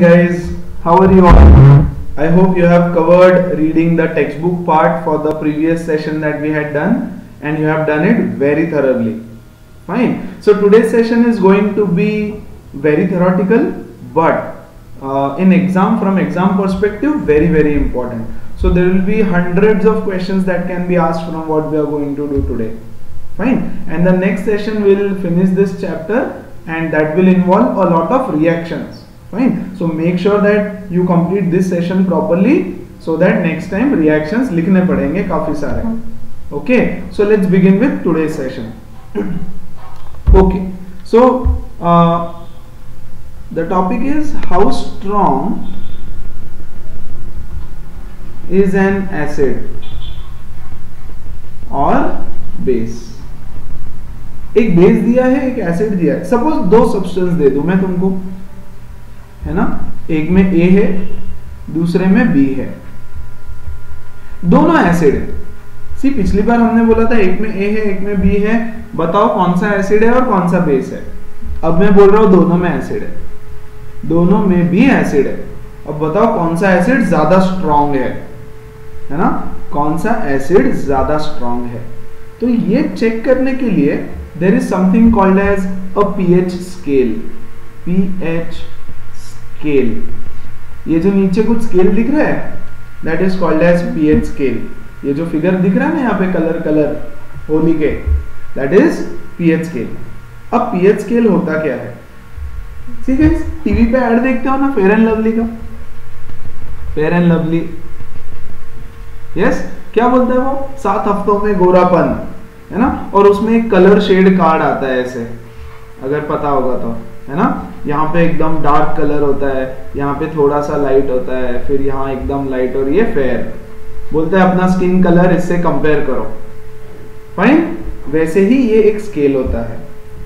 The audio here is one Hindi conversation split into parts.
guys how are you all? I hope you have covered reading the textbook part for the previous session that we had done and you have done it very thoroughly. Fine. So today's session is going to be very theoretical but uh, in exam from exam perspective very very important. So there will be hundreds of questions that can be asked from what we are going to do today. Fine. And the next session will finish this chapter and that will involve a lot of reactions fine so make sure that you complete this session properly so that next time reactions लिखने पड़ेंगे काफ़ी सारे okay so let's begin with today's session okay so uh, the topic is how strong is an acid or base एक बेस दिया है एक एसिड दिया है सपोज़ दो सब्सटेंस दे दूँ मैं तुमको है ना? एक में ए है, दूसरे में बी है। दोनों एसिड है। सी पिछली बार हमने बोला था एक में ए है, एक में बी है। बताओ कौन सा एसिड है और कौन सा बेस है। अब मैं बोल रहा हूँ दोनों में एसिड है। दोनों में भी एसिड है। अब बताओ कौन सा एसिड ज़्यादा स्ट्रॉन्ग है? है ना? कौन सा एसिड ज़्यादा स्ट्रॉन्ग है? तो ये चेक करने के लिए there is something called as a pH scale pH scale ये जो नीचे कुछ स्केल दिख रहा है that is called as pH scale ये जो फिगर दिख रहा है ना यहाँ पे कलर कलर होली के दैट इज़ पीएच स्केल अब पीएच स्केल होता क्या है? ठीक है टीवी पे ऐड देखते हो ना फेयर एंड लवली का? फेयर एंड लवली यस क्या बोलता है वो? सात हफ्तों में गोरापन, है ना? और उसमें एक कलर शेड कार्ड आता है ऐसे, अगर पता होगा तो है ना? यहाँ पे एकदम डार्क कलर होता है, यहाँ पे थोड़ा सा लाइट होता है, फिर यहाँ एकदम लाइट और ये फेयर बोलते हैं अपना स्किन कलर इससे कंपेयर करो. फाइन वैसे ही ये एक स्केल होता है.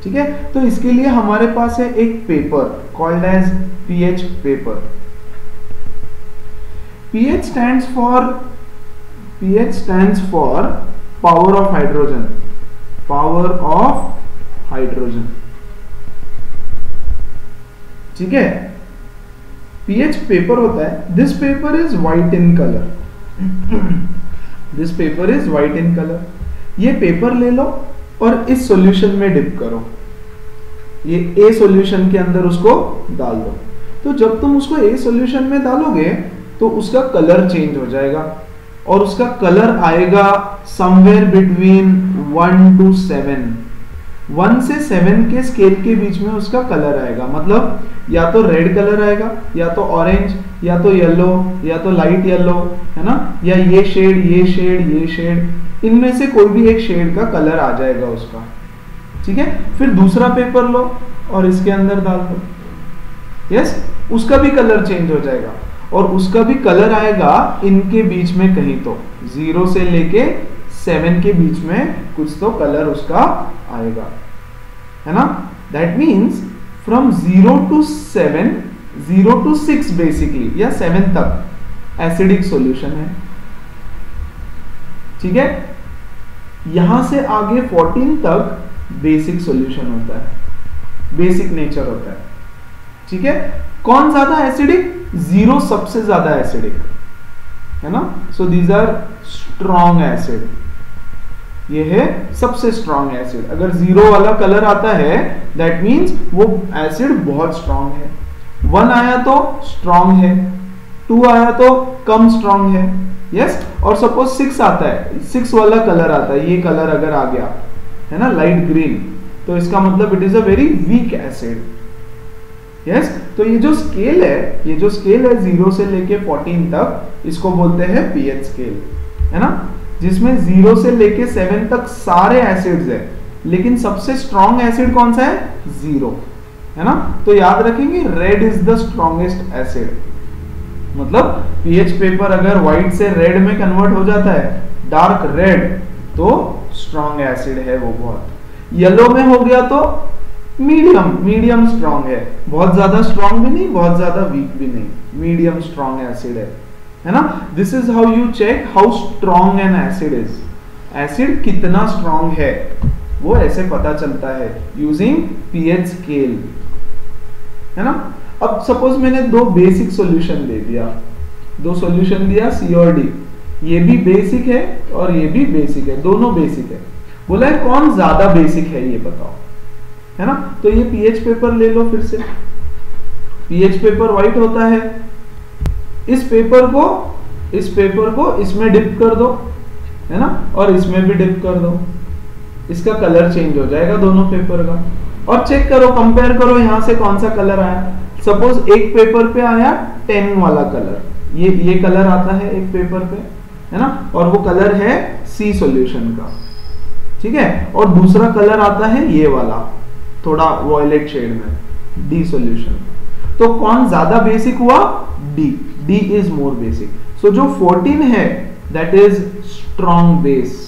ठीक है? तो इसके लिए हमारे पास है एक paper called as pH paper pH stands for pH stands for power of hydrogen power of hydrogen ठीक है? पीएच पेपर होता है. This paper is white in colour this paper is white in colour ये पेपर ले लो और इस सॉल्यूशन में डिप करो. ये ए सॉल्यूशन के अंदर उसको डाल दो. तो जब तुम उसको ए सॉल्यूशन में डालोगे तो उसका कलर चेंज हो जाएगा. और उसका कलर आएगा somewhere between one to seven one से सेवन के स्केल के बीच में उसका कलर आएगा। मतलब या तो रेड कलर आएगा, या तो ऑरेंज या तो येलो या तो लाइट येलो है ना? या ये शेड ये शेड ये शेड इनमें से कोई भी एक शेड का कलर आ जाएगा उसका। ठीक है? फिर दूसरा पेपर लो और इसके अंदर डाल दो। यस उसका भी कलर चेंज हो जाएगा। और उसका भी कलर आएगा इनके बीच में कहीं तो। ज़ीरो से लेके सेवन के बीच में कुछ तो कलर उसका आएगा। है ना? That means from zero to seven zero to six basically या सेवन तक एसिडिक सॉल्यूशन है। ठीक है? यहाँ से आगे 14 तक बेसिक सॉल्यूशन होता है। बेसिक नेचर होता है। ठीक है? कौन ज़्यादा एसिडिक ज़ीरो सबसे ज़्यादा एसिडिक है ना? So these are strong acid ये है सबसे स्ट्रॉन्ग एसिड अगर ज़ीरो वाला कलर आता है दैट मींस वो एसिड बहुत स्ट्रॉन्ग है. वन आया तो स्ट्रॉन्ग है. टू आया तो कम स्ट्रॉन्ग है. Yes yes? और सपोज़ सिक्स आता है. सिक्स वाला कलर आता है. ये कलर अगर आ गया, है ना लाइट ग्रीन तो इसका मतलब it is a very weak acid yes तो ये जो स्केल है, ये जो स्केल है ज़ीरो से लेके 14 तक, इसको बोलते हैं पीएच स्केल है ना? जिसमें ज़ीरो से लेके सेवन तक सारे एसिड्स है। लेकिन सबसे स्ट्रॉन्ग एसिड कौन सा है? ज़ीरो है ना? तो याद रखेंगे red is the strongest acid मतलब पीएच पेपर अगर व्हाइट से रेड में कन्वर्ट हो जाता है डार्क रेड तो स्ट्रॉन्ग एसिड है वो बहुत। येलो में हो गया तो मीडियम मीडियम स्ट्रॉन्ग है। बहुत ज़्यादा स्ट्रॉन्ग भी नहीं, बहुत ज़्यादा वीक भी नहीं। मीडियम स्ट्रॉन्ग एसिड है। है ना? This is how you check how strong an acid is acid कितना स्ट्रॉन्ग है? वो ऐसे पता चलता है यूजिंग पीएच स्केल है ना? अब सपोज़ मैंने दो बेसिक सॉल्यूशन दे दिया। दो सॉल्यूशन दिया सी और डी ये भी बेसिक है और ये भी बेसिक है। दोनों बेसिक है। बोला है, कौन ज़्यादा बेसिक है ये बताओ? है ना? तो ये पीएच पेपर ले लो फिर से। पीएच पेपर व्हाइट होता है। इस पेपर को, इस पेपर को इसमें डिप कर दो, है ना? और इसमें भी डिप कर दो। इसका कलर चेंज हो जाएगा दोनों पेपर का। और चेक करो कंपेयर करो यहाँ से कौन सा कलर आया। सपोज़ एक पेपर पे आया टेन वाला कलर ये ये कलर आता है एक पेपर पे, है ना? और वो कलर है सी सॉल्यूशन का। ठीक है? और दूसरा कलर आता है ये वाला, थोड़ा वॉयलेट शेड में डी सॉल्यूशन तो कौन ज़्यादा बेसिक हुआ? D D is more basic so जो 14 है दैट इज़ स्ट्रॉन्ग बेस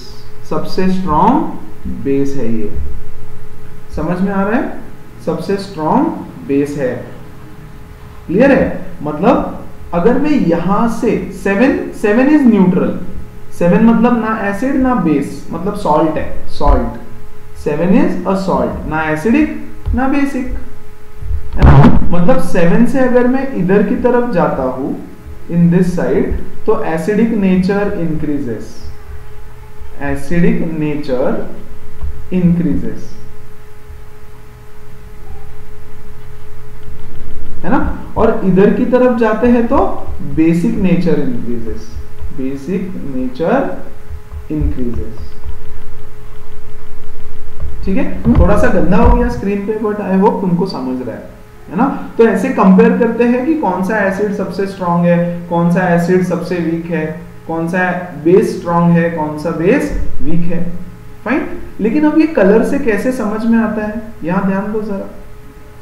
सबसे स्ट्रॉन्ग बेस है ये। समझ में आ रहा है? सबसे स्ट्रॉन्ग बेस है। क्लियर है? मतलब अगर मैं यहाँ से seven seven is neutral seven मतलब ना एसिड ना बेस मतलब सॉल्ट है salt seven is a salt ना एसिडिक ना बेसिक मतलब सेवन से अगर मैं इधर की तरफ़ जाता हूँ इन दिस साइड तो acidic nature increases acidic nature increases है ना? और इधर की तरफ़ जाते हैं तो basic nature increases basic nature increases ठीक है? थोड़ा सा गंदा हो गया स्क्रीन पे बट आई होप तुमको समझ रहा है। है ना? तो ऐसे कंपेयर करते हैं कि कौन सा एसिड सबसे स्ट्रांग है, कौन सा एसिड सबसे वीक है, कौन सा बेस स्ट्रांग है, कौन सा बेस वीक है। फाइन लेकिन अब ये कलर से कैसे समझ में आता है? यहाँ ध्यान दो जरा।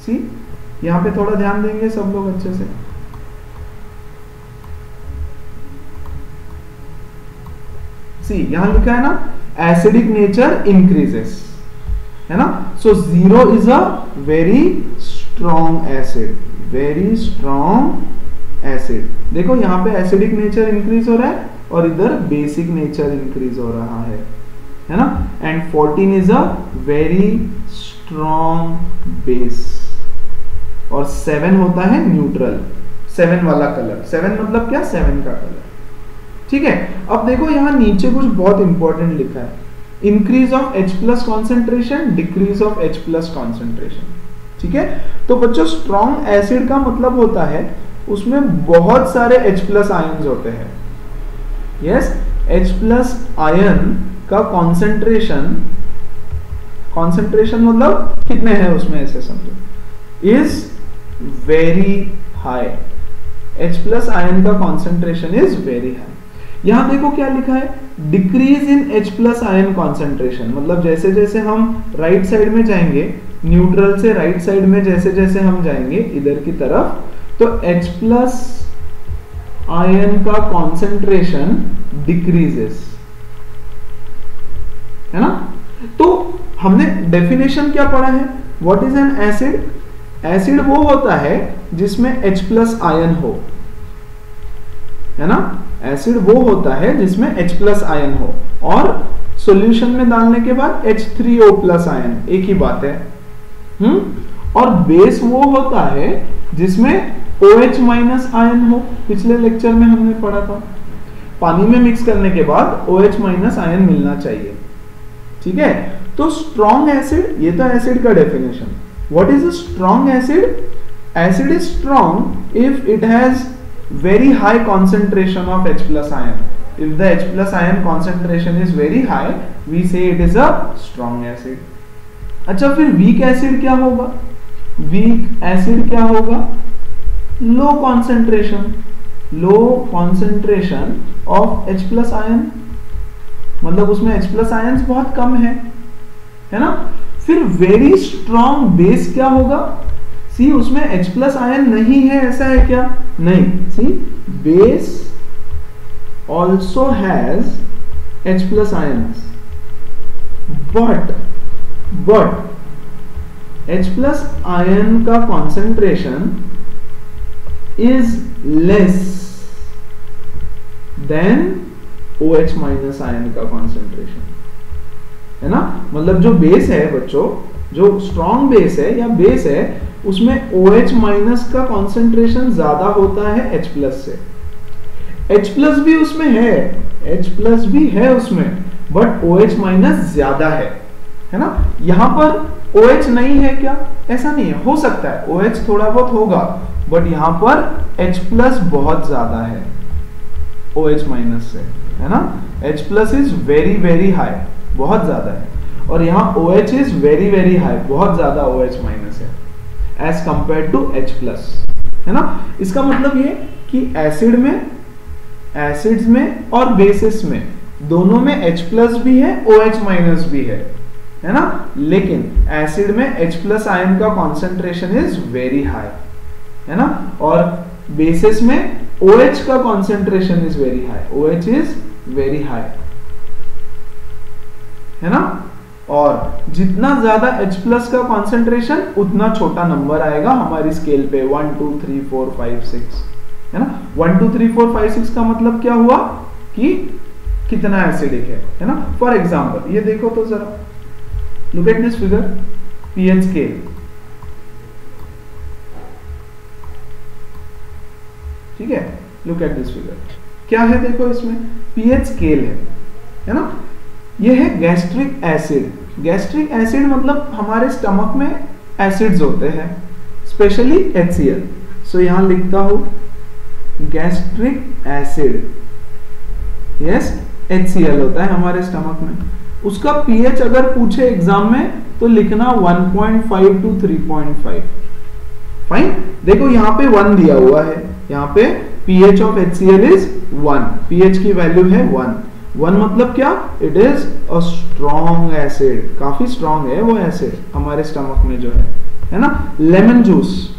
सी यहाँ पे थोड़ा ध्यान देंगे सब लोग अच्छे से। सी यहाँ लिखा है ना एसिडिक नेचर इंक्रीजेस है ना? So zero is a very strong acid very strong acid देखो, यहाँ पे एसिडिक नेचर इंक्रीज हो रहा है और इधर बेसिक नेचर इंक्रीज हो रहा है। है ना? And 14 is a very strong base और सेवन होता है न्यूट्रल सेवन वाला कलर सेवन मतलब क्या? सेवन का कलर ठीक है? अब देखो, यहाँ नीचे कुछ बहुत इंपॉर्टेंट लिखा है। Increase of H plus concentration decrease of H plus concentration ठीक है? तो बच्चों स्ट्रॉन्ग एसिड का मतलब होता है, उसमें बहुत सारे H प्लस आयन होते हैं। यस H प्लस आयन का कॉन्सेंट्रेशन कॉन्सेंट्रेशन मतलब कितने हैं उसमें ऐसे समझो। Is very high H plus ion का कॉन्सेंट्रेशन इज़ वेरी हाई यहाँ देखो क्या लिखा है? Decrease in H plus ion concentration मतलब जैसे जैसे हम राइट right साइड में जाएँगे न्यूट्रल से राइट right साइड में जैसे जैसे हम जाएँगे इधर की तरफ़ तो H प्लस आयन का कॉन्सेंट्रेशन डिक्रीजेस है ना? तो हमने डेफिनेशन क्या पढ़ा है? What is an acid acid वो होता है जिसमें H प्लस आयन हो। है ना? एसिड वो होता है जिसमें H प्लस आयन हो। और सॉल्यूशन में डालने के बाद H3O प्लस आयन एक ही बात है। हम्म? और बेस वो होता है जिसमें OH माइनस आयन हो। पिछले लेक्चर में हमने पढ़ा था। पानी में मिक्स करने के बाद OH माइनस आयन मिलना चाहिए। ठीक है? तो स्ट्रॉन्ग एसिड ये तो एसिड का definition what is a strong acid acid is strong if it has very high concentration of H plus ion. If the H plus ion concentration is very high, we say it is a strong acid. अच्छा फिर वीक एसिड क्या होगा? वीक एसिड क्या होगा? Low concentration low concentration of H plus ion मतलब उसमें H प्लस आयन बहुत कम है है ना? फिर वेरी स्ट्रॉन्ग बेस क्या होगा? सी उसमें H प्लस आयन नहीं है, ऐसा है क्या? नहीं. See base also has H plus ion but but H plus ion का concentration is less than O H minus ion का कॉन्सेंट्रेशन है ना? मतलब जो बेस है बच्चों, जो स्ट्रॉन्ग बेस है या बेस है, उसमें ओ एच माइनस का कॉन्सेंट्रेशन ज़्यादा होता है H प्लस से. H प्लस भी उसमें है, H प्लस भी है उसमें बट ओ एच माइनस ज़्यादा है. है ना? यहाँ पर ओ OH नहीं है क्या? ऐसा नहीं है। हो सकता है। OH थोड़ा बहुत होगा बट यहाँ पर H प्लस बहुत ज़्यादा है। OH माइनस से है ना? H plus is very very high बहुत ज़्यादा है। और यहाँ OH is very very high बहुत ज़्यादा OH माइनस है as compared to H plus है ना? इसका मतलब ये कि एसिड में एसिड्स में और बेसिस में, दोनों में H प्लस भी है OH माइनस भी है। है ना? लेकिन एसिड में H प्लस आयन का कॉन्सेंट्रेशन इज़ वेरी हाई है ना? और बेसिस में OH का concentration is very high OH is very high है ना? और जितना ज़्यादा H प्लस का कॉन्सेंट्रेशन उतना छोटा नंबर आएगा हमारी स्केल पे। One two three four five six है ना? One two three four five six का मतलब क्या हुआ? कि कितना एसिडिक है है ना? फॉर एग्ज़ाम्पल ये देखो तो जरा। Look at this figure pH scale ठीक है? लुक एट दिस फिगर क्या है देखो इसमें? पीएच स्केल है है ना? ये है गैस्ट्रिक एसिड गैस्ट्रिक एसिड मतलब हमारे स्टमक में एसिड्स होते हैं स्पेशली HCl सो यहाँ लिखता हूँ गैस्ट्रिक एसिड यस HCl होता है हमारे स्टमक में. उसका पीएच अगर पूछे एग्ज़ाम में तो लिखना 1.5 टू 3.5 फाइन देखो, यहाँ पे वन दिया हुआ है। यहाँ पे pH of HCl is 1 pH की वैल्यू है 1 वन मतलब क्या? It is a strong acid काफ़ी स्ट्रॉन्ग है वो एसिड हमारे स्टमक में जो है। है ना? लेमन जूस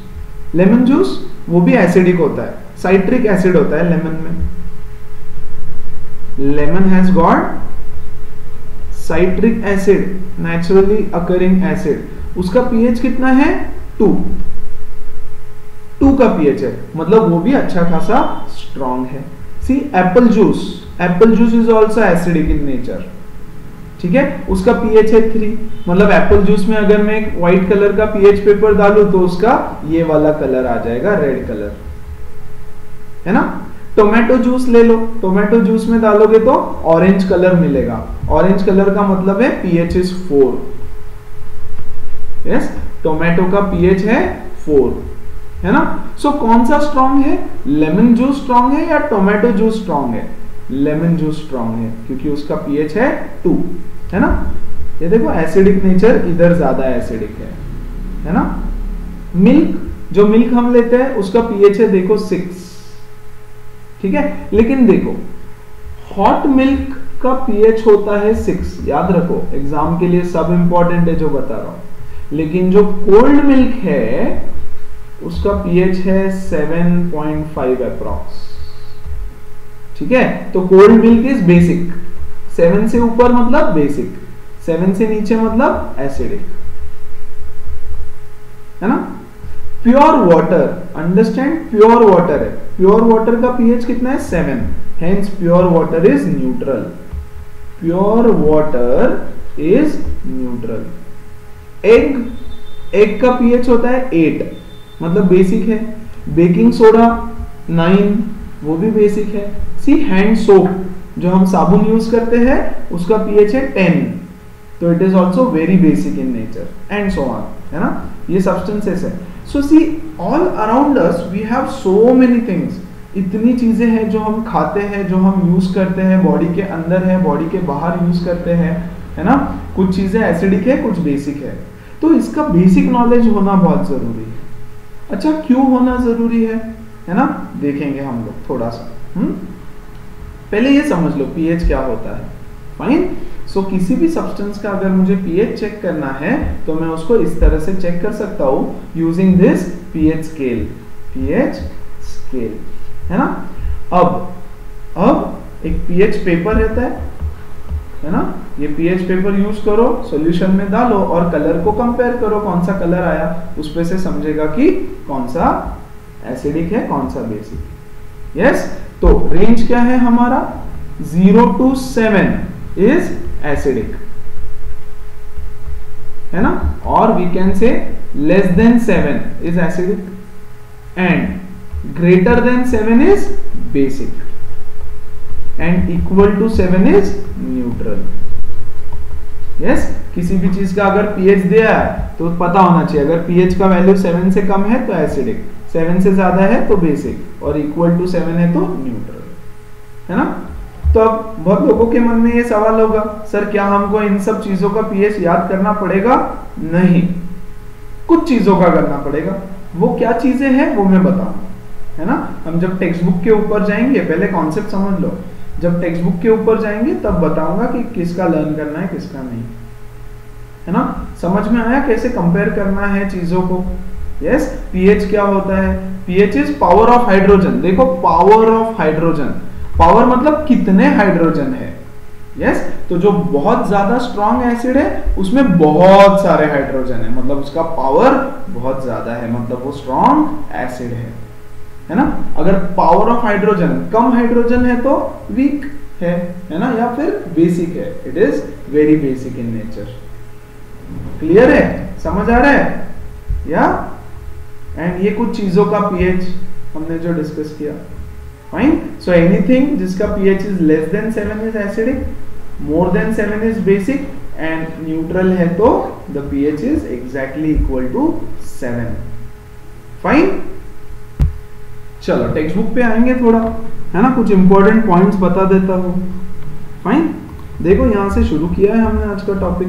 लेमन जूस वो भी एसिडिक होता है। साइट्रिक एसिड होता है लेमन में। Lemon has got citric acid naturally occurring acid उसका पीएच कितना है? टू। टू का पीएच है। मतलब वो भी अच्छा खासा स्ट्रॉन्ग है। See apple juice apple juice is also acidic in nature ठीक है? उसका पीएच है थ्री मतलब एप्पल जूस में अगर मैं एक व्हाइट कलर का पीएच पेपर डालू तो उसका ये वाला कलर आ जाएगा रेड कलर है ना? टोमेटो जूस ले लो। टोमेटो जूस में डालोगे तो ऑरेंज कलर मिलेगा। ऑरेंज कलर का मतलब है pH is four yes tomato का पीएच है फोर है ना? सो so, कौन सा स्ट्रॉन्ग है? लेमन जूस स्ट्रॉन्ग है या टोमेटो जूस स्ट्रॉन्ग है? लेमन जूस स्ट्रॉन्ग है क्योंकि उसका पीएच है टू है ना? ये देखो एसिडिक नेचर इधर ज़्यादा एसिडिक है। है ना? मिल्क जो मिल्क हम लेते हैं उसका पीएच है देखो सिक्स ठीक है? लेकिन देखो हॉट मिल्क का पीएच होता है सिक्स याद रखो एग्ज़ाम के लिए सब इंपॉर्टेंट है जो बता रहा हूँ। लेकिन जो कोल्ड मिल्क है, उसका पीएच है सेवन पॉइंट फाइव अप्रॉक्स ठीक है? तो cold milk is basic seven से ऊपर मतलब बेसिक सेवन से नीचे मतलब एसिडिक है ना? Pure water understand pure water है। प्योर वाटर का पीएच कितना है? Seven hence pure water is neutral pure water is neutral egg egg का पीएच होता है एट मतलब बेसिक है. बेकिंग सोडा नाइन वो भी बेसिक है. सी हैंड सोप जो हम साबुन यूज़ करते हैं, उसका पीएच है टेन तो it is also very basic in nature and so on है ना? ये सब्सटेंसेस है. So see all around us we have so many things इतनी चीज़ें हैं जो हम खाते हैं, जो हम यूज़ करते हैं बॉडी के अंदर है बॉडी के बाहर यूज़ करते हैं, है ना? कुछ चीज़ें एसिडिक है, कुछ बेसिक है। तो इसका बेसिक नॉलेज होना बहुत ज़रूरी है। अच्छा क्यों होना ज़रूरी है? है ना? देखेंगे हम लोग थोड़ा सा। हम्म? पहले ये समझ लो पीएच क्या होता है। फाइन सो so, किसी भी सब्सटेंस का अगर मुझे पीएच चेक करना है तो मैं उसको इस तरह से चेक कर सकता हूँ using this pH scale pH scale है ना? अब अब एक पीएच पेपर रहता है है ना? ये पीएच पेपर यूज़ करो सॉल्यूशन में डालो और कलर को कंपेयर करो कौन सा कलर आया। उस पे से समझेगा कि कौन सा एसिडिक है कौन सा बेसिक यस तो रेंज क्या है हमारा? Zero to seven is acidic है ना? और we can say less than 7 is acidic and greater than 7 is basic and equal to 7 is neutral. Yes किसी भी चीज़ का अगर पीएच दिया है तो पता होना चाहिए। अगर पीएच का वैल्यू 7 से कम है तो एसिडिक सेवन से ज़्यादा है तो बेसिक और इक्वल टू सेवन है तो न्यूट्रल है ना? तो अब बहुत लोगों के मन में ये सवाल होगा, सर, क्या हमको इन सब चीज़ों का पीएच याद करना पड़ेगा? नहीं। कुछ चीज़ों का करना पड़ेगा। वो क्या चीज़ें हैं, वो मैं बताऊँगा है ना? हम जब टेक्स्ट बुक के ऊपर जाएँगे, पहले कॉन्सेप्ट समझ लो। जब टेक्स्ट बुक के ऊपर जाएँगे, तब बताऊँगा कि किसका लर्न करना है, किसका नहीं। है ना? समझ में आया कैसे कंपेयर करना है चीज़ों को? यस पीएच क्या होता है? PH is power of hydrogen देखो पावर ऑफ़ हाइड्रोजन पावर मतलब कितने हाइड्रोजन है? Yes yes? तो जो बहुत ज़्यादा स्ट्रॉन्ग एसिड है, उसमें बहुत सारे हाइड्रोजन है। मतलब उसका पावर बहुत ज़्यादा है। मतलब वो स्ट्रॉन्ग एसिड है। है ना? अगर पावर ऑफ़ हाइड्रोजन कम हाइड्रोजन है तो वीक है। है ना? या फिर बेसिक है। It is very basic in nature clear है? समझ आ रहा है? या एंड ये कुछ चीज़ों का पीएच हमने जो डिस्कस किया। फाइन सो एनीथिंग जिसका pH is less than seven is acidic more than seven is basic and neutral है तो the pH is exactly equal to seven fine चलो टेक्स्ट बुक पे आएँगे थोड़ा, है ना? कुछ इंपॉर्टेंट पॉइंट्स बता देता हूँ। फाइन देखो, यहाँ से शुरू किया है हमने आज का topic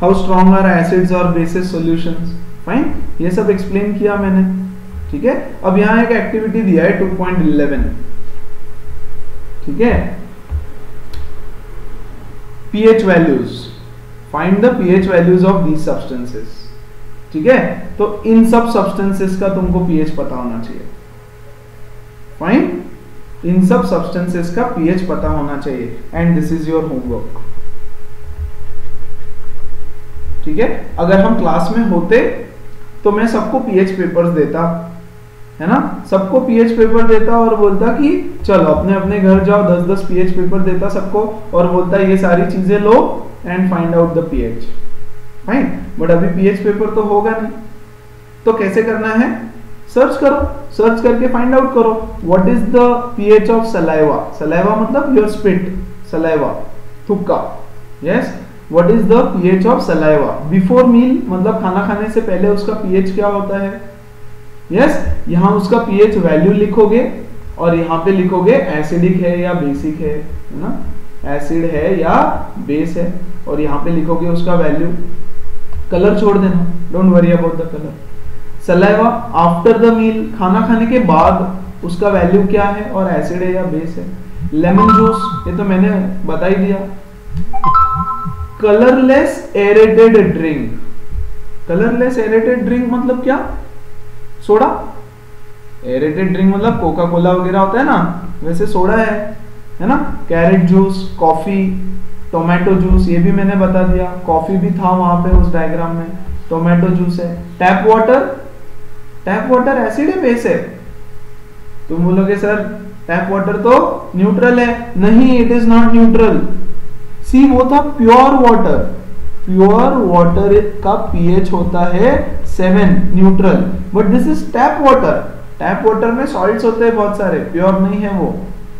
how strong are acids और बेसिस सॉल्यूशंस फाइन ये सब एक्सप्लेन किया मैंने। ठीक है? अब यहाँ एक एक्टिविटी दिया है 2.11 ठीक है? PH values find the pH values of these substances ठीक है? तो इन सब सब्सटेंसेस का तुमको पीएच पता होना चाहिए। फाइन इन सब सब्सटेंसेस का पीएच पता होना चाहिए। And this is your homework ठीक है? अगर हम क्लास में होते तो मैं सबको पीएच पेपर्स देता। है ना? सबको पीएच पेपर देता और बोलता कि चलो, अपने अपने घर जाओ, दस दस पीएच पेपर देता सबको और बोलता, ये सारी चीज़ें लो and find out the pH fine but अभी पीएच पेपर तो होगा नहीं। तो कैसे करना है? सर्च करो। सर्च करके फाइंड आउट करो। What is the pH of saliva saliva मतलब your spit saliva थुक्का. Yes what is the pH of saliva before meal मतलब खाना खाने से पहले उसका पीएच क्या होता है? यस? यहाँ उसका पीएच वैल्यू लिखोगे और यहाँ पे लिखोगे एसिडिक है या बेसिक है ना? एसिड है या बेस है और यहाँ पे लिखोगे उसका वैल्यू कलर छोड़ देना don't worry about the colour saliva after the meal खाना खाने के बाद उसका वैल्यू क्या है और एसिड है या बेस है? लेमन जूस ये तो मैंने बता ही दिया. Colourless aerated drink colourless aerated drink मतलब क्या? सोडा। एरेटेड ड्रिंक मतलब कोका कोला वगैरह होता है ना, वैसे सोडा है है ना? Carrot juice coffee tomato juice ये भी मैंने बता दिया। कॉफ़ी भी था वहाँ पे उस डायग्राम में। टोमेटो जूस है। Tap water tap water acid है बेस है। तुम बोलोगे, सर टैप वाटर तो न्यूट्रल है। नहीं it is not neutral see वो था प्योर वाटर प्योर वाटर का पीएच होता है seven neutral but this is tap water tap water में सॉल्ट्स होते हैं बहुत सारे प्योर नहीं है वो,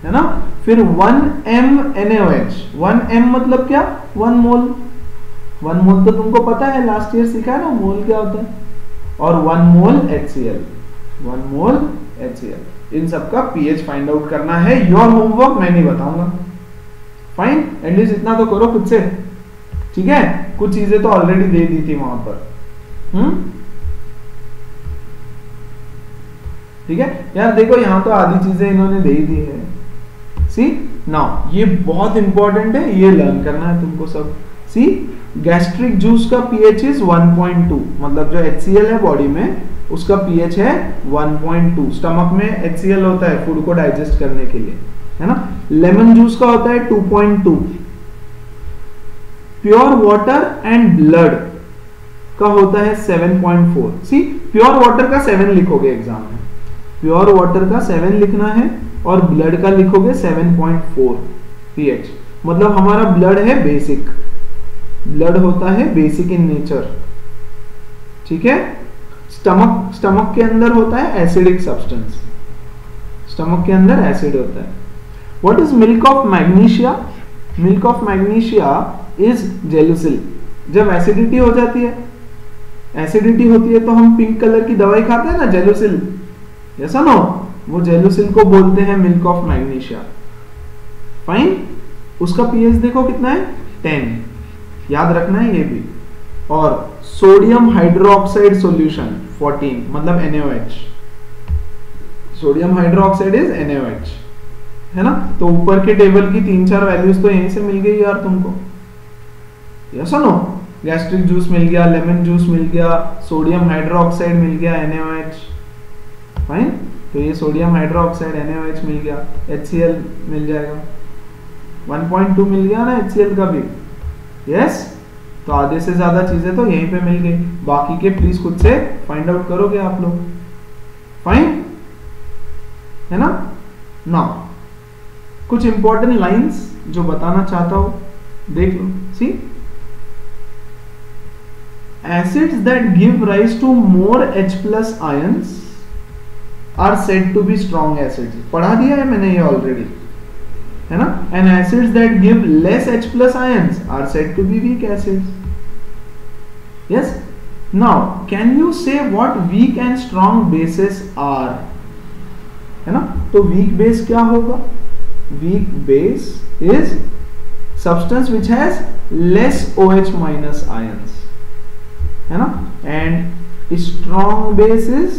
है ना? फिर one M H one M मतलब क्या? वन मोल वन मोल तो तुमको पता है लास्ट ईयर सीखा है ना? मोल क्या होता है? और one mole HCl one mole HCl इन सब का पीएच फाइंड आउट करना है. योर होमवर्क मैं नहीं बताऊँगा. फाइन एटलीस्ट इतना तो करो खुद से. ठीक है? कुछ चीज़ें तो ऑलरेडी दे दी थी वहाँ पर। हम्म? ठीक है? यार देखो, यहाँ तो आधी चीज़ें इन्होंने दे दी है। सी नाउ ये बहुत इंपॉर्टेंट है, ये लर्न करना है तुमको सब। सी गैस्ट्रिक जूस का पीएच इज़ 1.2 मतलब जो HCl है बॉडी में, उसका पीएच है 1.2 स्टमक में HCl होता है फ़ूड को डाइजेस्ट करने के लिए, है ना? लेमन जूस का होता है 2.2 प्योर वाटर एंड ब्लड का होता है 7.4 सी प्योर वाटर का 7 लिखोगे एग्ज़ाम में। प्योर वाटर का सेवन लिखना है और ब्लड का लिखोगे 7.4 पीएच। मतलब हमारा ब्लड है बेसिक। ब्लड होता है बेसिक इन नेचर। ठीक है? स्टमक स्टमक के अंदर होता है एसिडिक सब्सटेंस। स्टमक के अंदर एसिड होता है। What is milk of magnesia milk of magnesia is Gelusil जब एसिडिटी हो जाती है एसिडिटी होती है तो हम पिंक कलर की दवाई खाते हैं ना जेलुसिल ऐसा नो वो जेलुसिल को बोलते हैं मिल्क ऑफ़ मैग्नीशिया फाइन उसका पीएच देखो कितना है? टेन याद रखना है ये भी. और सोडियम हाइड्रोक्साइड सॉल्यूशन 14 मतलब NaOH sodium hydroxide is NaOH है ना? तो ऊपर के टेबल की तीन चार वैल्यूज़ तो यहीं से मिल गई यार तुमको. यस नो गैस्ट्रिक जूस मिल गया लेमन जूस मिल गया सोडियम हाइड्रोक्साइड मिल गया NaOH फाइन तो ये सोडियम हाइड्रोक्साइड NaOH मिल गया. HCl मिल जाएगा. 1.2 मिल गया ना HCl का भी. यस तो आधे से ज़्यादा चीज़ें तो यहीं पे मिल गई. बाकी के प्लीज़ खुद से फाइंड आउट करोगे आप लोग. फाइन है ना? ना कुछ इंपॉर्टेंट लाइंस जो बताना चाहता हूँ. देख लो. See acids that give rise to more H plus ions are said to be strong acids पढ़ा दिया है मैंने ये ऑलरेडी है ना? And acids that give less H plus ions are said to be weak acids yes now can you say what weak and strong bases are है ना? तो वीक बेस क्या होगा? Weak base is substance which has less OH minus ions. है ना? And strong base is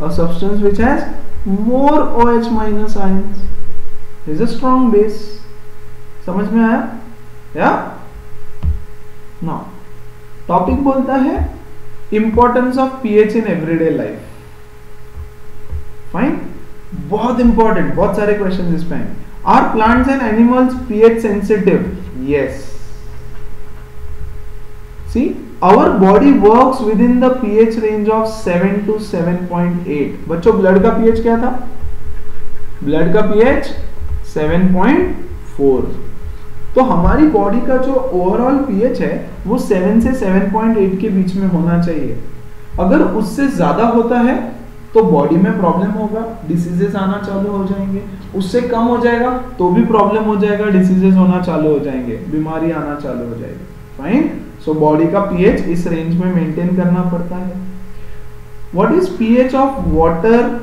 a substance which has more OH minus ions is a strong base. समझ में आया? या? ना टॉपिक बोलता है importance of pH in everyday life fine बहुत इंपॉर्टेंट बहुत सारे क्वेश्चन इस पे are plants and animals pH sensitive yes see our body works within the pH range of 7 to 7.8 बच्चों ब्लड का pH क्या था? ब्लड का pH 7.4 तो हमारी बॉडी का जो ओवरऑल पीएच है, वो 7 से 7.8 के बीच में होना चाहिए। अगर उससे ज़्यादा होता है तो बॉडी में प्रॉब्लम होगा डिसीजेस आना चालू हो जाएँगे। उससे कम हो जाएगा तो भी प्रॉब्लम हो जाएगा डिसीजेस होना चालू हो जाएँगे, बीमारी आना चालू हो जाएगी। फाइन सो बॉडी का पीएच इस रेंज में मेंटेन करना पड़ता है। What is pH of water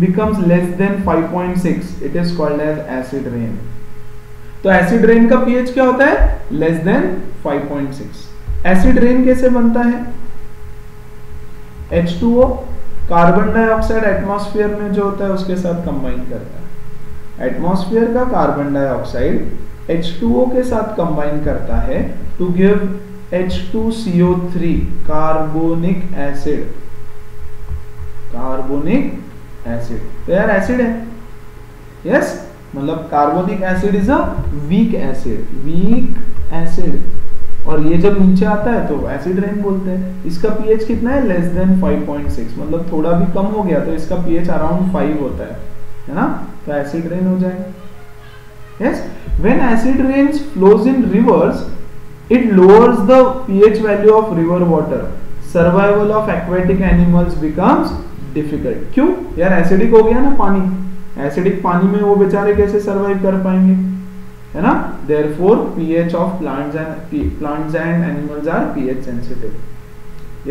becomes less than 5.6 it is called as acid rain. तो एसिड रेन का पीएच क्या होता है? लेस देन 5.6 एसिड रेन कैसे बनता है? H2O कार्बन डाइऑक्साइड एटमॉस्फेयर में जो होता है, उसके साथ कंबाइन करता है। एटमॉस्फेयर का कार्बन डाइऑक्साइड H2O के साथ कंबाइन करता है to give H2CO3 carbonic acid carbonic acid तो यार एसिड है। Yes yes? मतलब carbonic acid is a weak acid weak acid और ये जब नीचे आता है तो एसिड रेन बोलते हैं। इसका पीएच कितना है? लेस देन 5.6 मतलब थोड़ा भी कम हो गया तो इसका पीएच अराउंड 5 होता है। है ना? तो एसिड रेन हो जाएगा। Yes when acid rains flows in rivers it lowers the pH value of river water survival of aquatic animals becomes difficult क्यों यार एसिडिक हो गया ना पानी एसिडिक पानी में वो बेचारे कैसे सरवाइव कर पाएँगे है ना therefore pH of plants and plants and animals are pH sensitive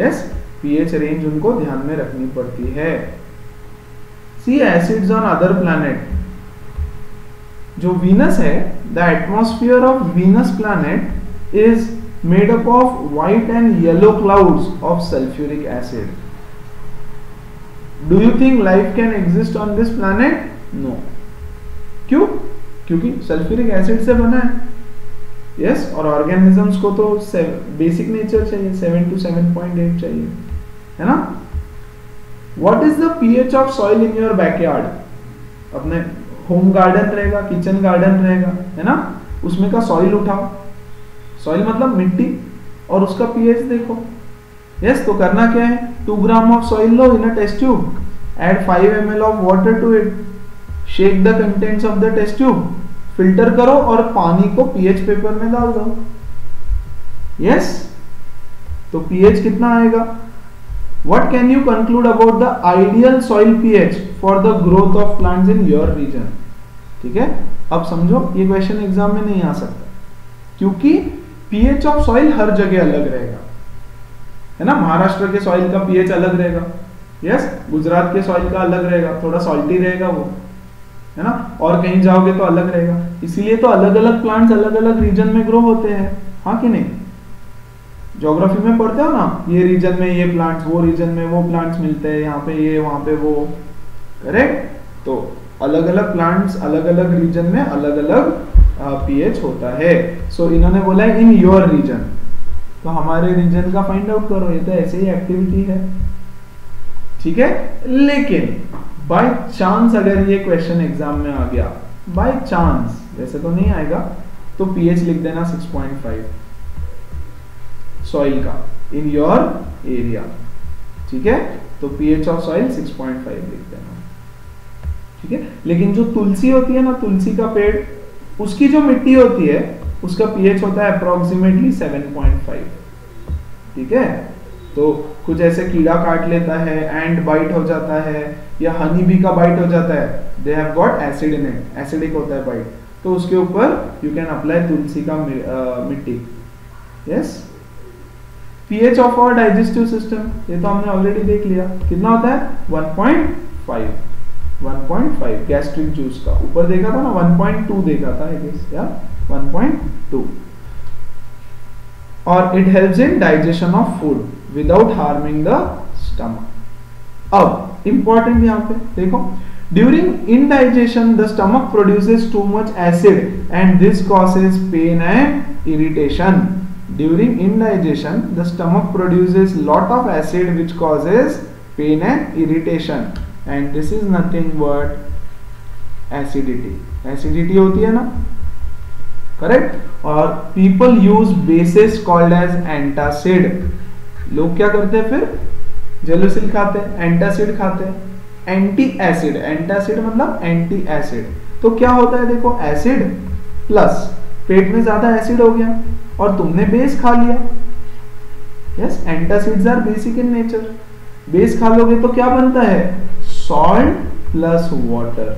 yes pH range उनको ध्यान में रखनी पड़ती है see acids on other planet जो वीनस है the atmosphere of Venus planet is made up of white and yellow clouds of sulfuric acid. Do you think life can exist on this planet? No. क्यों? क्योंकि सल्फ्यूरिक एसिड से बना है। यस yes, और ऑर्गेनिजम्स को तो बेसिक नेचर चाहिए seven to seven point eight चाहिए। है ना? What is the pH of soil in your backyard अपने होम गार्डन रहेगा किचन गार्डन रहेगा है ना? उसमें का सॉइल उठाओ। सॉइल मतलब मिट्टी और उसका पीएच देखो। यस तो करना क्या है? Two gram of soil low in a test tube add five M L of water to it shake the contents of the test tube filter करो और पानी को पीएच पेपर में डाल दो। यस तो पीएच कितना आएगा? What can you conclude about the ideal soil pH for the growth of plants in your region? ठीक है? अब समझो, ये क्वेश्चन एग्ज़ाम में नहीं आ सकता। क्योंकि पीएच ऑफ़ सॉइल हर जगह अलग रहेगा। है ना? महाराष्ट्र के सॉइल का पीएच अलग रहेगा। यस गुजरात के सॉइल का अलग रहेगा। थोड़ा सॉल्टी रहेगा वो। है ना? और कहीं जाओगे तो अलग रहेगा। इसीलिए तो अलग अलग प्लांट्स अलग अलग रीजन में ग्रो होते हैं। हाँ कि नहीं? ज्योग्राफी में पढ़ते हो ना? ये रीजन में ये प्लांट्स वो रीजन में वो प्लांट्स मिलते हैं। यहाँ पे ये, वहाँ पे वो। करेक्ट तो अलग अलग प्लांट्स अलग अलग रीजन में अलग अलग पीएच होता है। सो so, इन्होंने बोला इन योर रीजन तो हमारे रीजन का फाइंड आउट करो ये तो ऐसे ही एक्टिविटी है। ठीक है? लेकिन बाय चांस अगर ये क्वेश्चन एग्ज़ाम में आ गया बाय चांस वैसे तो नहीं आएगा तो पीएच लिख देना 6.5 सॉइल का इन योर एरिया ठीक है? तो पीएच ऑफ़ सॉइल 6.5 लिख देना। ठीक है? लेकिन जो तुलसी होती है ना तुलसी का पेड़ उसकी जो मिट्टी होती है, उसका पीएच होता है अप्रोक्सीमेटली 7.5 ठीक है? तो कुछ ऐसे कीड़ा काट लेता है एंड बाइट हो जाता है, या हनी भी का बाइट हो जाता है they have got acid in it acidic होता है बाइट तो उसके ऊपर यू कैन अप्लाई तुलसी का मिट्टी. Yes pH of our digestive system ये तो हमने ऑलरेडी देख लिया. कितना होता है? 1.5 1.5 गैस्ट्रिक जूस का। ऊपर देखा था ना 1.2 देखा था आई गेस या? 1.2 और it helps in digestion of food without harming the stomach अब इंपॉर्टेंट यहाँ पे, देखो। During indigestion the stomach produces too much acid and this causes pain and irritation during indigestion the stomach produces lot of acid which causes pain and irritation and this is nothing but acidity acidity होती है ना? करेक्ट और people use bases called as antacid लोग क्या करते हैं फिर? जेलोसिल खाते हैं एंटासिड खाते हैं। एंटी एसिड एंटासिड मतलब एंटी एसिड तो क्या होता है देखो? एसिड प्लस पेट में ज़्यादा एसिड हो गया। और तुमने बेस खा लिया। Yes antacids are basic in nature base खा लोगे तो क्या बनता है? सॉल्ट प्लस वाटर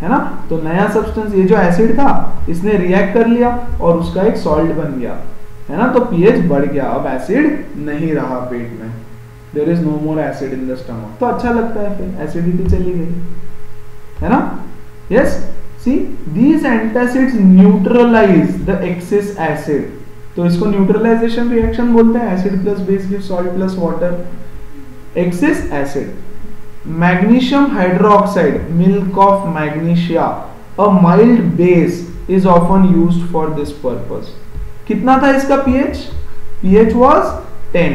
है ना? तो नया सब्सटेंस ये जो एसिड था, इसने रिएक्ट कर लिया और उसका एक सॉल्ट बन गया, है ना? तो पीएच बढ़ गया। अब एसिड नहीं रहा पेट में। There is no more acid in the stomach तो अच्छा लगता है फिर। एसिडिटी चली गई, है ना? Yes see these antacids neutralise the excess acid तो इसको न्यूट्रलाइजेशन रिएक्शन बोलते हैं। Acid plus base give salt plus water excess acid magnesium hydro oxide milk of magnesia a mild base is often use for this purpose कितना था इसका पीएच पीएच वॉज़ टेन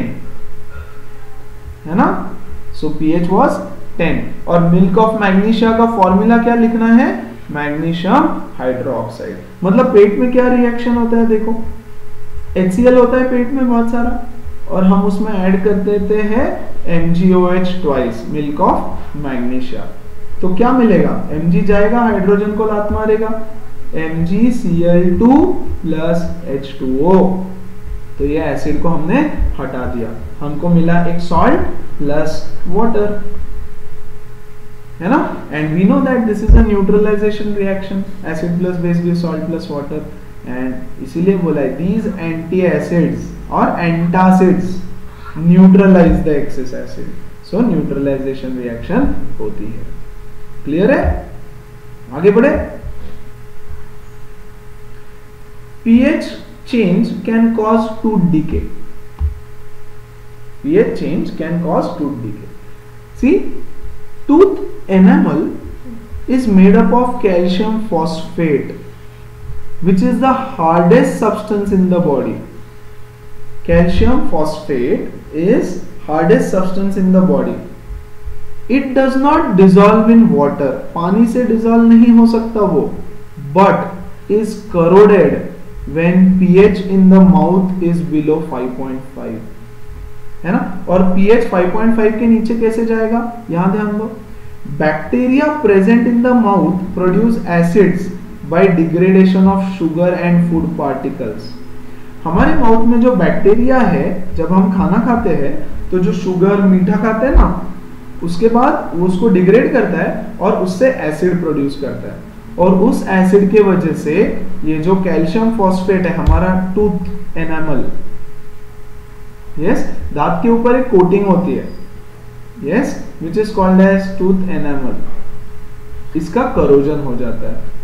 है ना? सो पीएच वॉज़ टेन और मिल्क ऑफ़ मैग्नीशिया का फॉर्मूला क्या लिखना है? मैग्नीशियम हाइड्रो ऑक्साइड मतलब पेट में क्या रिएक्शन होता है, देखो? एच होता है पेट में बहुत सारा। और हम उसमें ऐड कर देते हैं MgOH twice milk of magnesia तो क्या मिलेगा? Mg जाएगा हाइड्रोजन को लात मारेगा। MgCl2 प्लस H2O तो ये एसिड को हमने हटा दिया। हमको मिला एक सॉल्ट प्लस वाटर है ना? And we know that this is a neutralisation reaction acid plus base give salt plus water and इसीलिए बोला है दीज एंटी एसिड्स और antacids neutralise the excess acid so neutralisation reaction होती है। क्लियर है? आगे बढ़े। PH change can cause to decay pH change can cause to decay see tooth enamel is made up of calcium phosphate which is the hardest substance in the body calcium phosphate is hardest substance in the body it does not dissolve in water पानी से dissolve नहीं हो सकता वो but is corroded when pH in the mouth is below 5.5 है ना और pH 5.5 के नीचे कैसे जाएगा यहाँ ध्यान दो bacteria present in the mouth produce acids by degradation of sugar and food particles हमारे माउथ में जो बैक्टीरिया है, जब हम खाना खाते हैं तो जो शुगर मीठा खाते हैं ना, उसके बाद वो उसको डिग्रेड करता है और उससे एसिड प्रोड्यूस करता है। और उस एसिड के वजह से ये जो कैल्शियम फॉस्फेट है, हमारा टूथ एनामल यस दांत के ऊपर एक कोटिंग होती है yes which is called as tooth enamel इसका करोजन हो जाता है।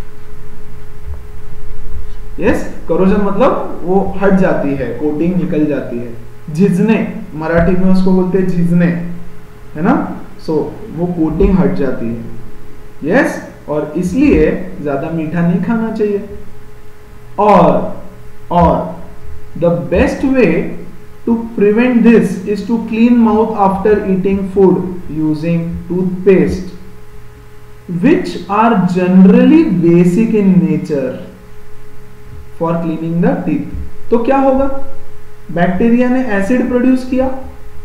यस? करोजन मतलब वो हट जाती है कोटिंग निकल जाती है। झिझने मराठी में उसको बोलते हैं झिझने है ना? सो so, वो कोटिंग हट जाती है। यस? और इसलिए ज़्यादा मीठा नहीं खाना चाहिए। और और the best way to prevent this is to clean mouth after eating food using toothpaste which are generally basic in nature for cleaning the teeth तो क्या होगा? बैक्टीरिया ने एसिड प्रोड्यूस किया,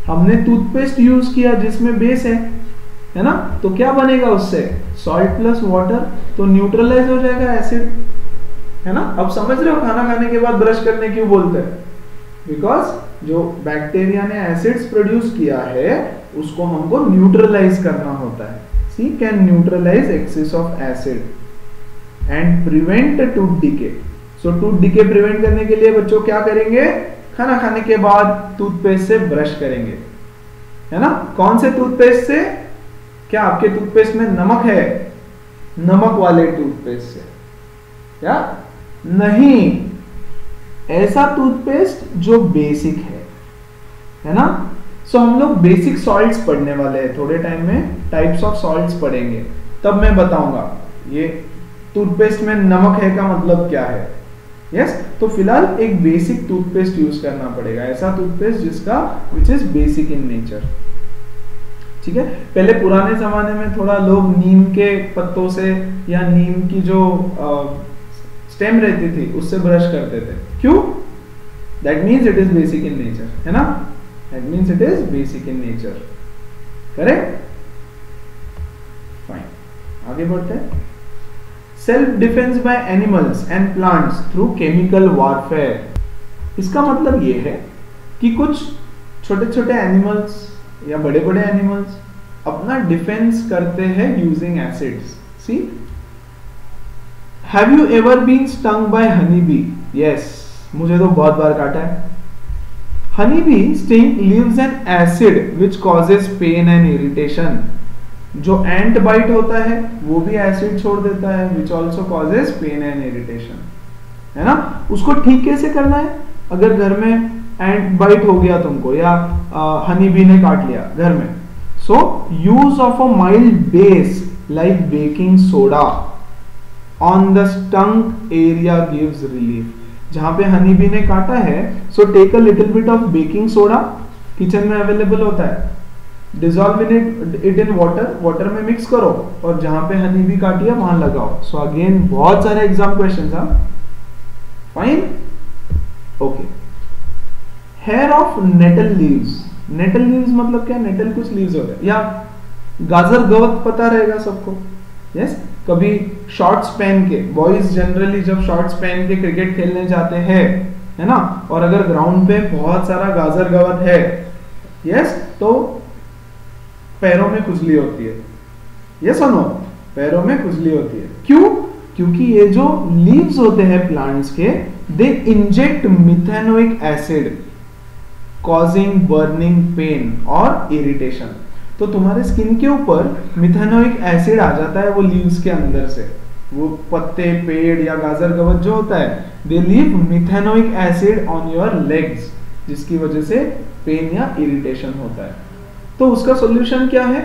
हमने टूथपेस्ट यूज़ किया जिसमें बेस है है ना? तो क्या बनेगा उससे? सॉल्ट प्लस वाटर तो न्यूट्रलाइज हो जाएगा एसिड है ना? अब समझ रहे हो खाना खाने के बाद ब्रश करने क्यों बोलते हैं? बिकॉज़ जो बैक्टीरिया ने एसिड्स प्रोड्यूस किया है, उसको हमको न्यूट्रलाइज करना होता है। See can neutralise excess of acid and prevent tooth decay so tooth decay prevent करने के लिए बच्चों क्या करेंगे? खाना खाने के बाद टूथपेस्ट से ब्रश करेंगे। है ना? कौन से टूथपेस्ट से? क्या आपके टूथपेस्ट में नमक है? नमक वाले टूथपेस्ट से। क्या नहीं। ऐसा टूथपेस्ट जो बेसिक है। है ना? सो हम लोग बेसिक सॉल्ट्स पढ़ने वाले हैं। थोड़े टाइम में टाइप्स ऑफ़ सॉल्ट्स पढ़ेंगे। तब मैं बताऊँगा, ये टूथपेस्ट में नमक है का मतलब क्या है? यस? तो फ़िलहाल एक बेसिक टूथपेस्ट यूज़ करना पड़ेगा। ऐसा टूथपेस्ट जिसका which is basic in nature ठीक है? पहले पुराने जमाने में थोड़ा लोग नीम के पत्तों से या नीम की जो स्टेम रहती थी, उससे ब्रश करते थे। क्यों? That means it is basic in nature है ना? That means it is basic in nature correct fine आगे बढ़ते हैं। Self defence by animals and plants through chemical warfare इसका मतलब यह है कि कुछ छोटे छोटे एनिमल्स या बड़े बड़े एनिमल्स अपना डिफेंस करते हैं using acids see have you ever been stung by honey bee yes मुझे तो बहुत बार काटा है। Honey bee sting leaves an acid which causes pain and irritation जो एंट बाइट होता है, वो भी एसिड छोड़ देता है which also causes pain and irritation है ना? उसको ठीक कैसे करना है? अगर घर में एंट बाइट हो गया तुमको, या हनी बी ने काट लिया घर में so use of a mild base like baking soda on the stung area gives relief जहाँ पे हनी बी ने काटा है so take a little bit of baking soda kitchen में अवेलेबल होता है। Dissolve in it in water water में मिक्स करो और जहाँ पे हनी भी काटी है, वहाँ लगाओ। सो so अगेन बहुत सारे एग्ज़ाम क्वेश्चन था fine okay hair of nettle leaves nettle leaves मतलब क्या? नेटल कुछ लीव्स हैं। या गाजर गवत पता रहेगा सबको? Yes yes? कभी शॉर्ट्स पहन के बॉयज़ जनरली जब शॉर्ट्स पहन के क्रिकेट खेलने जाते हैं, है ना? और अगर ग्राउंड पे बहुत सारा गाजर गवत है यस yes? तो पैरों में खुजली होती है। ये सुनो, पैरों में खुजली होती है। क्यों? क्योंकि ये जो लीव्स होते हैं प्लांट्स के they inject methanoic acid causing burning pain और इरिटेशन तो तुम्हारे स्किन के ऊपर मिथेनोइक एसिड आ जाता है वो लीव्स के अंदर से। वो पत्ते, पेड़ या गाजर गवत जो होता है they leave methanoic acid on your legs जिसकी वजह से पेन या इरिटेशन होता है। तो उसका सोल्यूशन क्या है?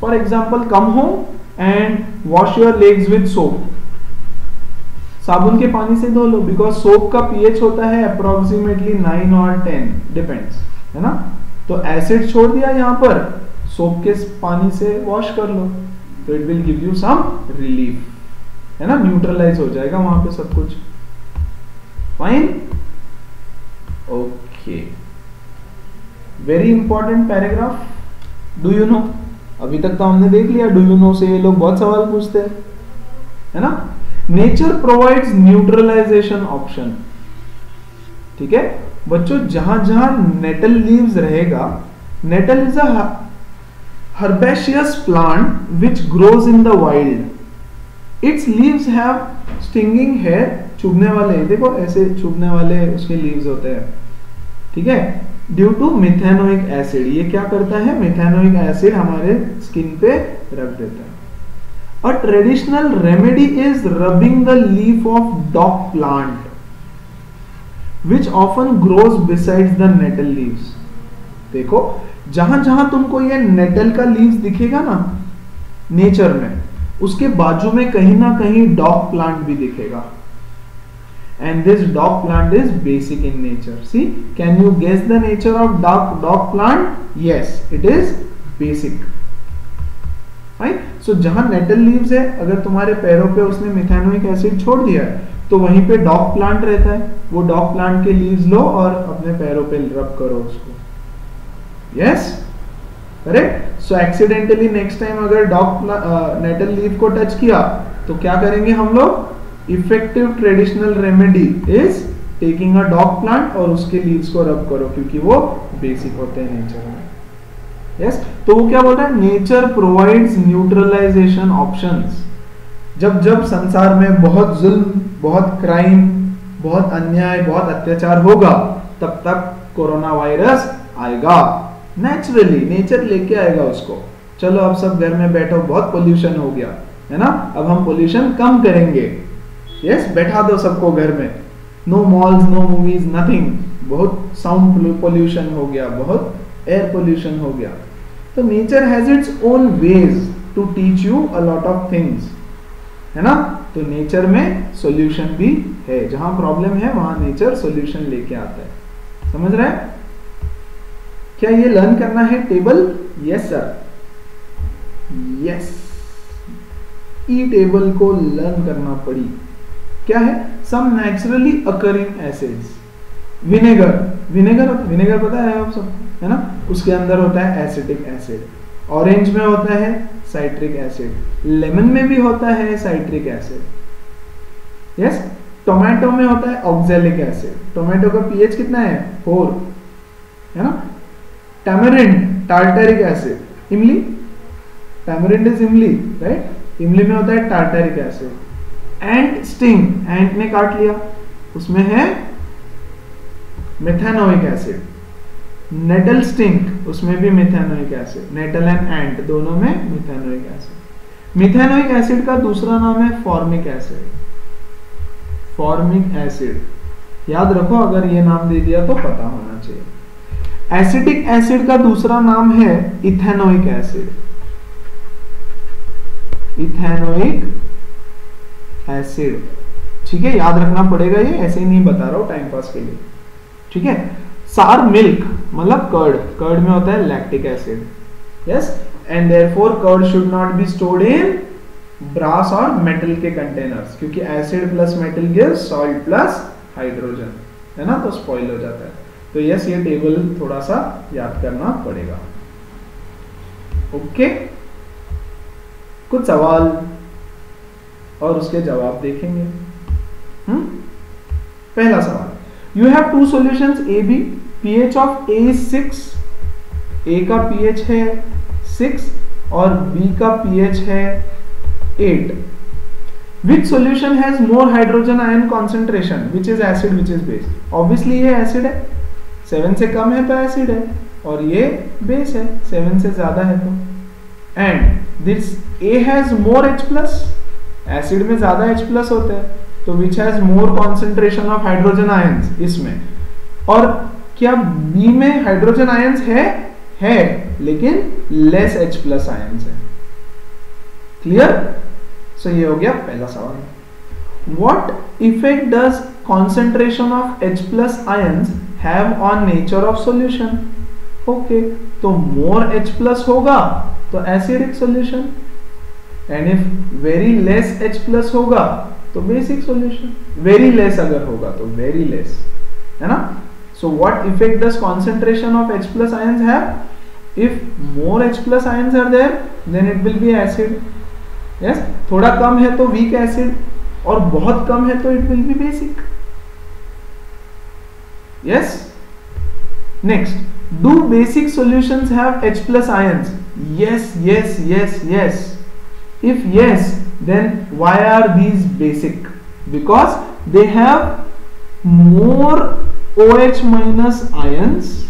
फॉर एग्ज़ाम्पल कम हो and wash your legs with soap साबुन के पानी से धो लो बिकॉज़ सोप का पीएच होता है अप्रोक्सीमेटली नाइन और टेन डिपेंड्स है ना? तो एसिड छोड़ दिया यहाँ पर सोप के पानी से वॉश कर लो तो it will give you some relief है ना? न्यूट्रलाइज हो जाएगा वहाँ पे सब कुछ। Fine okay very important paragraph do you know अभी तक तो हमने देख लिया डू यू नो से ये लोग बहुत सवाल पूछते हैं। है ना? नेचर प्रोवाइड्स न्यूट्रलाइजेशन ऑप्शन ठीक है? बच्चों, जहाँ जहाँ नेटल लीव्स रहेगा, nettle is a herbaceous plant which grows in the wild its leaves have stinging चुभने वाले, देखो ऐसे चुभने वाले उसके लीव्स होते हैं। ठीक है? ड्यू टू मिथेनोइक एसिड ये क्या करता है? मिथेनोइक एसिड हमारे स्किन पे रख देता है। A traditional remedy is rubbing the leaf of dock plant, which often grows besides the nettle leaves. देखो जहाँ जहाँ तुमको ये नेटल का लीव्स दिखेगा ना नेचर में उसके बाजू में कहीं ना कहीं डॉग प्लांट भी दिखेगा। And this dog plant is basic in nature. See, can you guess the nature of dog dog plant? Yes, it is basic. Right so जहाँ नेटल लीव्स है, अगर तुम्हारे पैरों पे उसने मिथेनोइक एसिड छोड़ दिया है तो वहीं पे डॉग प्लांट रहता है। वो डॉग प्लांट के लीव्स लो और अपने पैरों पे रब करो उसको। Yes correct so accidentally next time अगर डॉग नेटल लीव को टच किया तो क्या करेंगे हम लोग? Effective traditional remedy is taking a dock plant और उसके लीव्स को रब करो, क्योंकि वो बेसिक होते हैं नेचर में। यस? तो वो क्या बोल रहा है? नेचर प्रोवाइड्स न्यूट्रलाइजेशन ऑप्शंस जब जब संसार में बहुत जुल्म, बहुत क्राइम बहुत अन्याय, बहुत अत्याचार होगा, तब तक कोरोना वायरस आएगा। नेचुरली नेचर लेके आएगा उसको। चलो, अब सब घर में बैठो, बहुत पोल्यूशन हो गया, है ना? अब हम पोल्यूशन कम करेंगे। यस? बैठा दो सबको घर में। No malls no movies nothing बहुत साउंड पोल्यूशन हो गया, बहुत एयर पोल्यूशन हो गया। तो nature has its own ways to teach you a lot of things है ना? तो नेचर में सॉल्यूशन भी है। जहाँ प्रॉब्लम है, वहाँ नेचर सॉल्यूशन लेके आता है। समझ रहे हैं? क्या ये लर्न करना है टेबल यस सर यस ई टेबल को लर्न करना पड़ी। क्या है? Some naturally occurring acids vinegar vinegar vinegar पता है आप सब, है ना? उसके अंदर होता है एसिटिक एसिड ऑरेंज में होता है साइट्रिक एसिड लेमन में भी होता है साइट्रिक एसिड यस टोमेटो में होता है ऑक्जेलिक एसिड टोमेटो का पीएच कितना है? फोर है ना? टैमरिंड टार्टरिक एसिड इमली टैमरिंड इज़ इमली राइट इमली में होता है tartaric acid and sting ant ने काट लिया। उसमें है मेथेनोइक एसिड नेटल स्टिंक उसमें भी methanoic acid nettle and ant दोनों में मिथेनोइक एसिड मिथेनोइक एसिड का दूसरा नाम है फॉर्मिक एसिड फॉर्मिक एसिड याद रखो, अगर ये नाम दे दिया तो पता होना चाहिए। एसिटिक एसिड का दूसरा नाम है इथेनोइक एसिड इथेनोइक एसिड ठीक है, याद रखना पड़ेगा ये, ऐसे ही नहीं बता रहा हूँ टाइम पास के लिए। ठीक है? सार मिल्क मतलब कर्ड कर्ड में होता है lactic acid yes and therefore curd should not be stored in brass और मेटल के कंटेनर्स क्योंकि acid plus metal gives salt plus hydrogen है ना? तो स्पॉइल हो जाता है। तो यस ये टेबल थोड़ा सा याद करना पड़ेगा। ओके कुछ सवाल? और उसके जवाब देखेंगे हम्म पहला सवाल you have two solutions A B pH of is six A का pH है सिक्स और B का pH है eight which solution has more hydrogen ion concentration which is acid which is base obviously ये acid है सेवन से कम है तो acid है और ये base है सेवन से ज़्यादा है तो and this A has more H plus acid में ज़्यादा H प्लस होते हैं तो which has more concentration of hydrogen ions इसमें। और क्या बी में हाइड्रोजन आयंस है? है लेकिन लेस एच प्लस आयंस है। क्लियर सो so, ये हो गया पहला सवाल। What effect does concentration of H plus ions have on nature of solution okay तो मोर एच प्लस होगा तो acidic solution and if very less H plus होगा तो बेसिक सॉल्यूशन वेरी लेस अगर होगा तो वेरी लेस है ना So what effect does concentration of H plus ions have? If more H plus ions are there, then it will be acid. Yes, थोड़ा कम है तो weak acid और बहुत कम है तो it will be basic. Yes. Next, do basic solutions have H plus ions yes yes yes yes if yes then why are these basic because they have more OH minus ions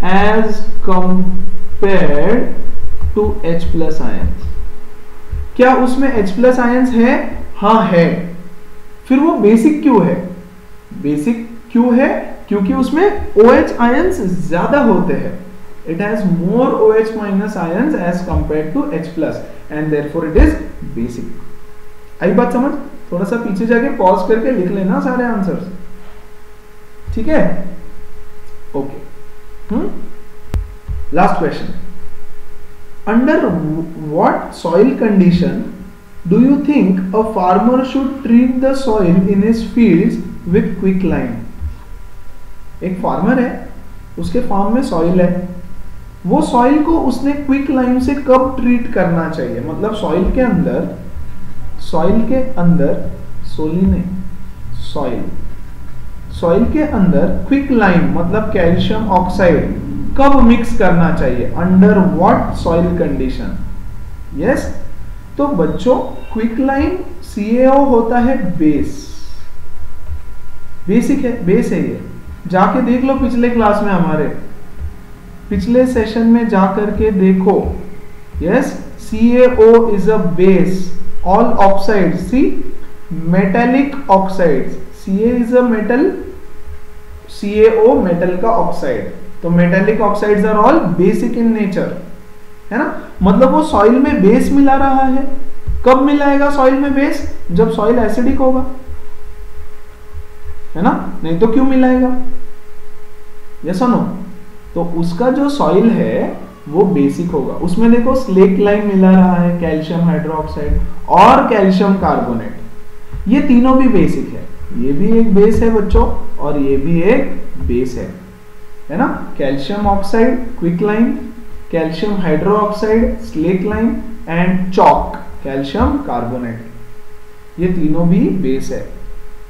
as compared to H plus ions क्या उसमें H प्लस आयंस है हाँ है फिर वो बेसिक क्यों है बेसिक क्यों है क्योंकि उसमें OH आयंस ज़्यादा होते हैं it has more OH minus ions as compared to H plus and therefore it is basic आई बात समझ थोड़ा सा पीछे जाके पॉज करके लिख लेना सारे आंसर्स ठीक है okay hmm last question under what soil condition do you think a farmer should treat the soil in his fields with quick lime एक फार्मर है उसके फार्म में सॉइल है वो सॉइल को उसने क्विक लाइम से कब ट्रीट करना चाहिए? मतलब सॉइल के अंदर सॉइल के अंदर सोली नहीं सॉइल सॉइल के अंदर क्विक लाइम मतलब कैल्शियम ऑक्साइड कब मिक्स करना चाहिए? Under what soil condition yes तो बच्चों क्विक लाइन सीएओ होता है बेस बेसिक है बेस है ये. जाके देख लो पिछले क्लास में हमारे. पिछले सेशन में जाकर के देखो। Yes CaO is a base all oxide see metallic oxide Ca is a metal CaO metal का ऑक्साइड तो metallic oxides are all basic in nature है ना? मतलब वो सॉइल में बेस मिला रहा है। कब मिलाएगा सॉइल में बेस जब सॉइल एसिडिक होगा। है ना? नहीं तो क्यों मिलाएगा? ये सुनो तो उसका जो सॉइल है, वो बेसिक होगा। उसमें देखो स्लेक लाइन मिला रहा है कैल्शियम हाइड्रोक्साइड और कैल्शियम कार्बोनेट ये तीनों भी बेसिक है। ये भी एक बेस है बच्चों, और ये भी एक बेस है। है ना? Calcium oxide quick lime calcium hydroxide slake lime and chalk calcium carbonate ये तीनों भी बेस है।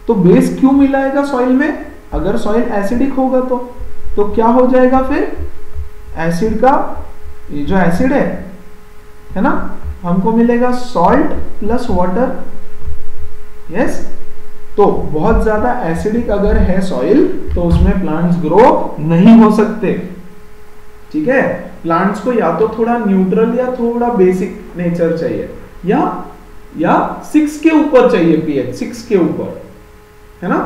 तो बेस क्यों मिलाएगा सॉइल में? अगर सॉइल एसिडिक होगा तो। तो क्या हो जाएगा फिर? एसिड का, ये जो एसिड है है ना? हमको मिलेगा सॉल्ट प्लस वाटर यस तो बहुत ज़्यादा एसिडिक अगर है सॉइल तो उसमें प्लांट्स ग्रो नहीं हो सकते। ठीक है? प्लांट्स को या तो थोड़ा न्यूट्रल या थोड़ा बेसिक नेचर चाहिए। या या सिक्स के ऊपर चाहिए पीएच सिक्स के ऊपर। है ना?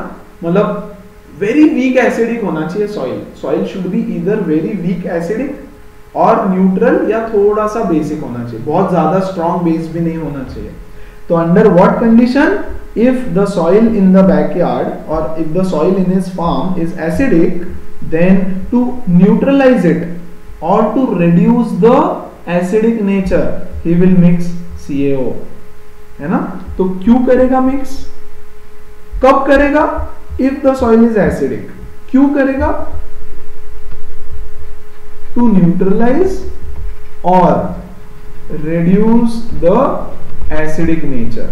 मतलब वेरी वीक एसिडिक होना चाहिए soil soil should be either very weak acidic और न्यूट्रल या थोड़ा सा बेसिक होना चाहिए. बहुत ज़्यादा स्ट्रॉन्ग बेस भी नहीं होना चाहिए. तो under what condition if the soil in the backyard or if the soil in his farm is acidic then to neutralize it or to reduce the acidic nature he will mix सी है तो क्यों करेगा मिक्स कब करेगा? If the soil is acidic क्यों करेगा? टू न्यूट्रलाइज और reduce the acidic nature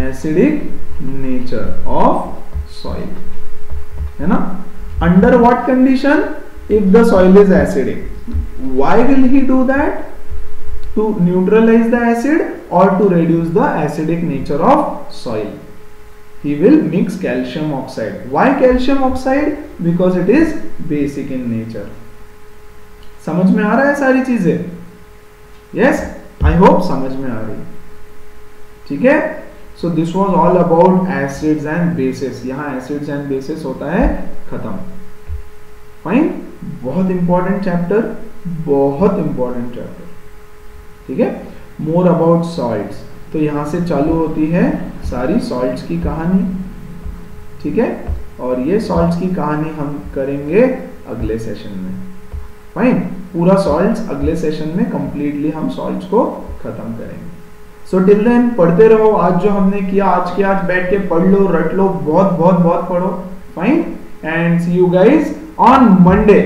acidic nature of soil है ना? Under what condition if the soil is acidic why will he do that to neutralize the acid और to reduce the acidic nature of soil he will mix calcium oxide. Why calcium oxide? Because it is basic in nature. समझ में आ रहा है सारी चीज़ें? यस आई होप समझ में आ रही। ठीक है? So this was all about acids and bases यहाँ एसिड्स एंड बेसिस होता है खत्म। फाइन बहुत इंपॉर्टेंट चैप्टर बहुत इंपॉर्टेंट चैप्टर ठीक है? मोर अबाउट सॉल्ट्स तो यहाँ से चालू होती है सारी सॉल्ट्स की कहानी, ठीक है? और ये सॉल्ट्स की कहानी हम करेंगे अगले सेशन में। फाइन पूरा सॉल्ट्स अगले सेशन में कंप्लीटली हम सॉल्ट्स को खत्म करेंगे। सो टिल देन पढ़ते रहो। आज जो हमने किया, आज के आज बैठ के पढ़ लो, रट लो, बहुत बहुत बहुत पढ़ो। Fine and see you guys on Monday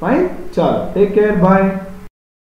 fine चलो टेक केयर बाय